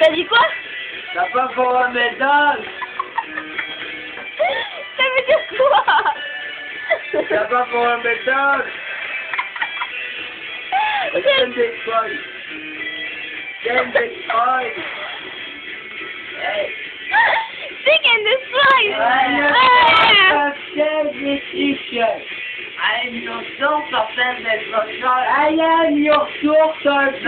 T'as dit quoi T'as pas pour un médaille Ça veut dire quoi T'as pas pour un médaille Send it. Send it. Hey. Sing in! I am your daughter, send it I am your! I am your This daughter. is